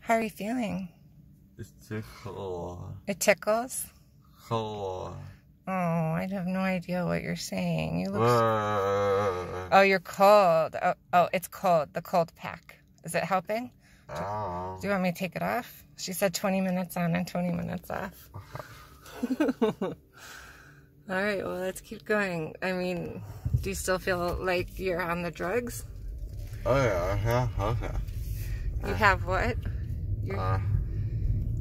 How are you feeling? it's too cool. It tickles? Cool. Oh, I have no idea what you're saying. You look. Uh, Oh, you're cold. Oh, oh, it's cold. The cold pack. Is it helping? oh. Do you want me to take it off? She said 20 minutes on and 20 minutes off. All right, well, let's keep going. I mean, do you still feel like you're on the drugs? Oh yeah, yeah, okay. You have what? Your, Uh,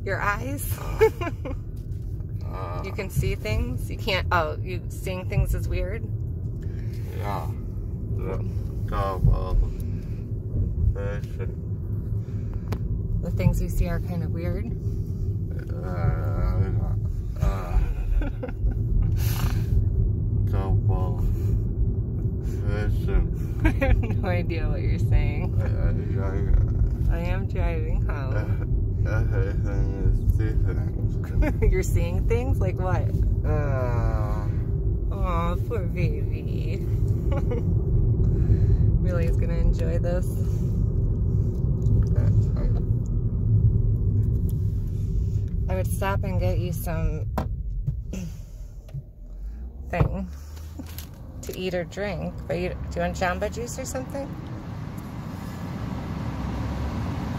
your eyes? uh, you can see things? You can't. Oh, you seeing things is weird? yeah. Double vision. The things you see are kind of weird? Uh, uh, double vision. I have no idea what you're saying. I am driving uh, home. everything is you're seeing things? Like what? Uh, Oh, poor baby. really is gonna enjoy this. I would stop and get you some thing to eat or drink. But you, do you want jamba juice or something?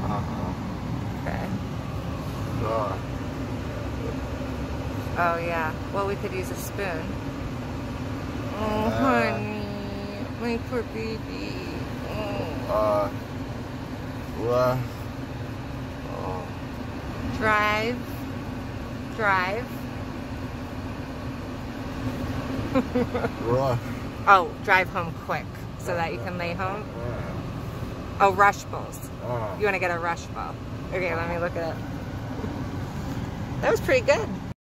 uh, Okay. uh, Oh yeah. Well, we could use a spoon. Oh, Uh. honey, my poor baby. Oh. uh, what? Oh, Drive. Drive. Rush. Oh, drive home quick so that you can lay home. Oh, rush bowls. Uh, You want to get a rush bowl? Okay, let me look at it. That was pretty good.